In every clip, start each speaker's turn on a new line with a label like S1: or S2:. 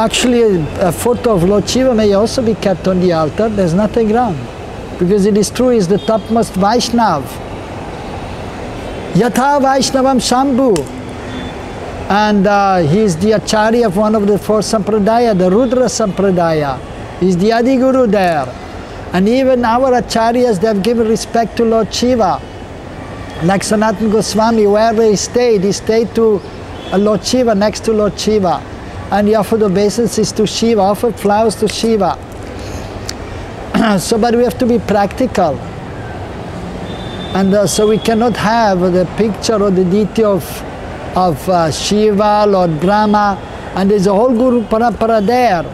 S1: Actually, a, photo of Lord Shiva may also be kept on the altar. There's nothing wrong. Because it is true, he's the topmost Vaishnav. Yatha Vaishnavam Shambhu. And uh, he is the Acharya of one of the four Sampradaya, the Rudra Sampradaya. He's the Adi Guru there. And even our Acharyas, they have given respect to Lord Shiva. Like Sanatan Goswami, wherever he stayed, he stayed to uh, Lord Shiva, next to Lord Shiva. And he offered obeisances to Shiva, offered flowers to Shiva. so, but we have to be practical. And uh, so we cannot have the picture or the deity of, of uh, Shiva, Lord Brahma, and there's a whole Guru Parampara there.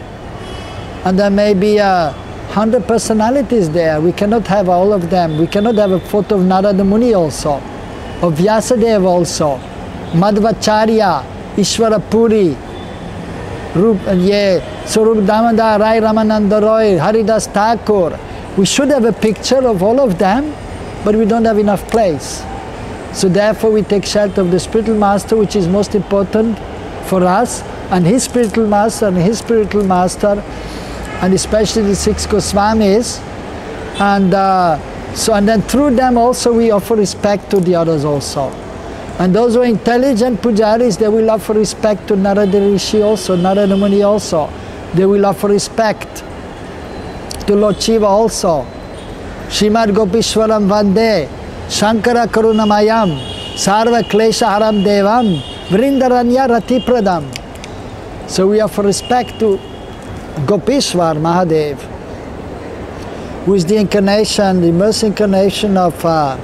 S1: And there may be a hundred personalities there. We cannot have all of them. We cannot have a photo of Narada Muni also, of Vyasadeva also, Madhvacharya, Ishvara Puri, Rup, yeah, Swarup Damodar, Rai Ramananda Roy, Haridas Thakur. We should have a picture of all of them, but we don't have enough place. So therefore we take shelter of the spiritual master, which is most important for us, and his spiritual master and his spiritual master, and especially the six Goswamis. And uh, so, and then through them also we offer respect to the others also. And those who are intelligent pujaris, they will offer respect to Narada Rishi also, Narada Muni also. They will offer respect to Lord Shiva also. Shrimad Gopishwaram Vande, Shankara Karunamayam, Sarva Klesha Haram Devam, Vrindaranya Rati Pradam. So we offer respect to Gopishwar Mahadev, who is the incarnation, the immense incarnation of uh,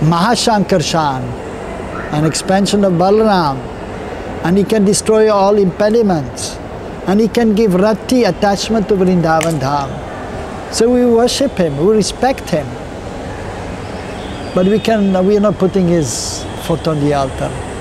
S1: Mahashankarshan, an expansion of Balaram, and he can destroy all impediments, and he can give rati attachment to Vrindavan Dham. So we worship him, we respect him, but we can we are not putting his foot on the altar.